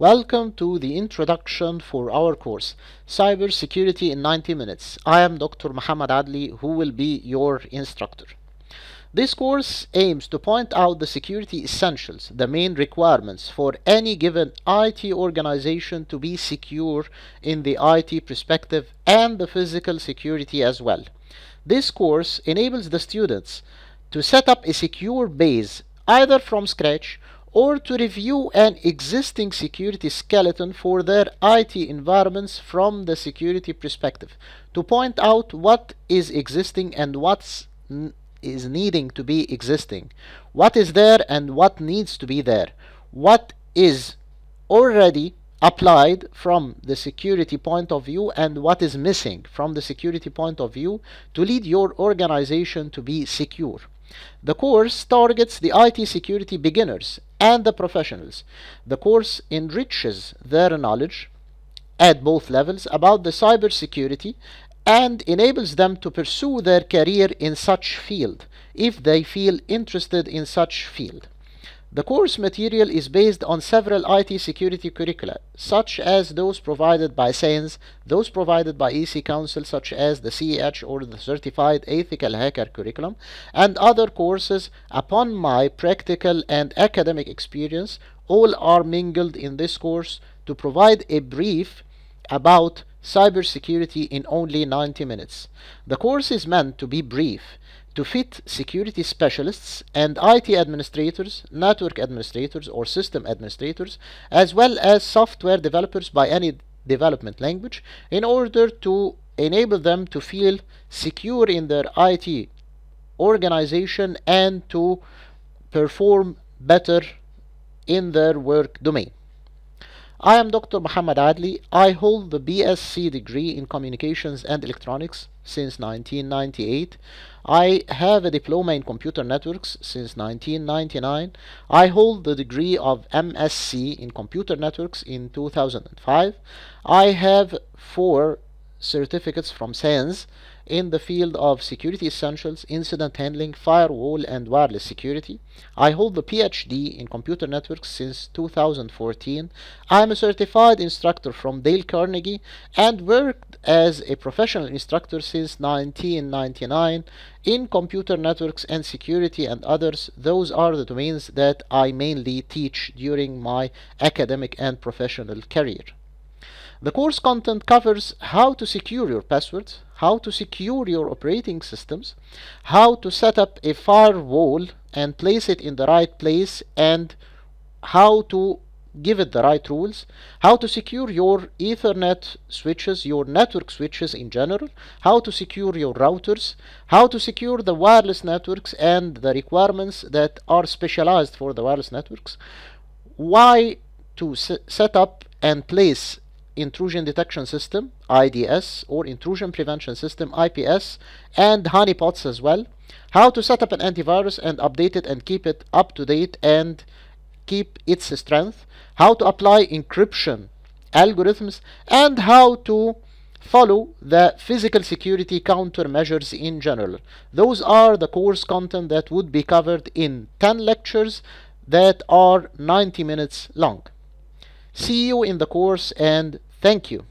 Welcome to the introduction for our course, Cyber Security in 90 Minutes. I am Dr. Muhammad Adly, who will be your instructor. This course aims to point out the security essentials, the main requirements for any given IT organization to be secure in the IT perspective and the physical security as well. This course enables the students to set up a secure base either from scratch or to review an existing security skeleton for their IT environments from the security perspective, to point out what is existing and what's needing to be existing, what is there and what needs to be there, what is already applied from the security point of view and what is missing from the security point of view to lead your organization to be secure. The course targets the IT security beginners and the professionals. The course enriches their knowledge at both levels about the cybersecurity and enables them to pursue their career in such field if they feel interested in such field. The course material is based on several IT security curricula, such as those provided by SANS, those provided by EC Council, such as the CEH or the Certified Ethical Hacker Curriculum, and other courses upon my practical and academic experience. All are mingled in this course to provide a brief about cybersecurity in only 90 minutes. The course is meant to be brief to fit security specialists and IT administrators, network administrators, or system administrators, as well as software developers by any development language, in order to enable them to feel secure in their IT organization and to perform better in their work domain. I am Dr. Muhammad Adly. I hold the BSc degree in Communications and Electronics since 1998. I have a diploma in Computer Networks since 1999. I hold the degree of MSc in Computer Networks in 2005. I have four certificates from SANS in the field of security essentials, incident handling, firewall, and wireless security. I hold the PhD in computer networks since 2014. I am a certified instructor from Dale Carnegie and worked as a professional instructor since 1999 in computer networks and security and others. Those are the domains that I mainly teach during my academic and professional career. The course content covers how to secure your passwords, how to secure your operating systems, how to set up a firewall and place it in the right place and how to give it the right rules, how to secure your Ethernet switches, your network switches in general, how to secure your routers, how to secure the wireless networks and the requirements that are specialized for the wireless networks, why to set up and place intrusion detection system IDS or intrusion prevention system IPS and honeypots as well. How to set up an antivirus and update it and keep it up to date and keep its strength. How to apply encryption algorithms and how to follow the physical security countermeasures in general. Those are the course content that would be covered in 10 lectures that are 90 minutes long. See you in the course and Thank you.